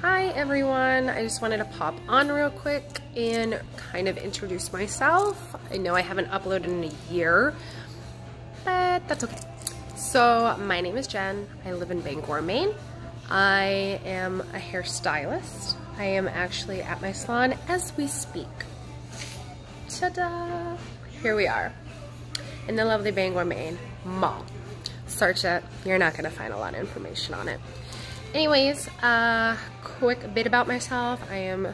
Hi everyone, I just wanted to pop on real quick and kind of introduce myself. I know I haven't uploaded in a year, but that's okay. So my name is Jen, I live in Bangor, Maine. I am a hairstylist. I am actually at my salon as we speak. Ta-da! Here we are in the lovely Bangor, Maine mall. Search it, you're not gonna find a lot of information on it. Anyways, a uh, quick bit about myself. I am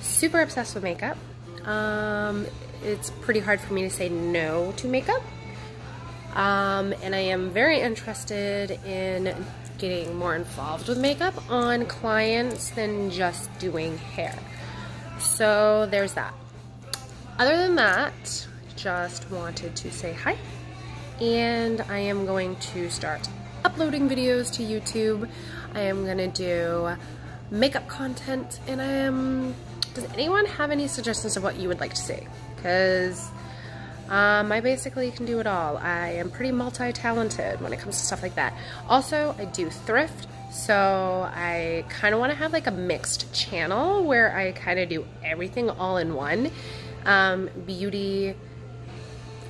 super obsessed with makeup. Um, it's pretty hard for me to say no to makeup. Um, and I am very interested in getting more involved with makeup on clients than just doing hair. So there's that. Other than that, just wanted to say hi. And I am going to start uploading videos to YouTube. I am gonna do makeup content and I am, does anyone have any suggestions of what you would like to see? Because um, I basically can do it all. I am pretty multi-talented when it comes to stuff like that. Also, I do thrift, so I kind of want to have like a mixed channel where I kind of do everything all in one. Um, beauty,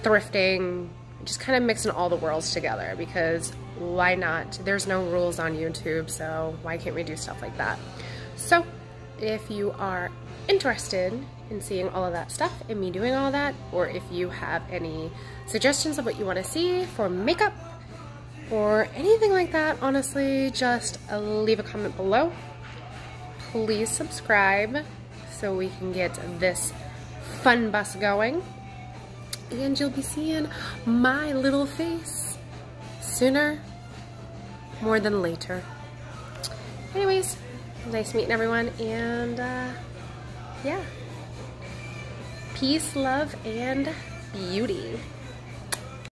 thrifting, just kind of mixing all the worlds together because why not? There's no rules on YouTube, so why can't we do stuff like that? So if you are interested in seeing all of that stuff and me doing all that, or if you have any suggestions of what you want to see for makeup or anything like that, honestly, just leave a comment below. Please subscribe so we can get this fun bus going. And you'll be seeing my little face sooner more than later. Anyways, nice meeting everyone, and uh, yeah. Peace, love, and beauty.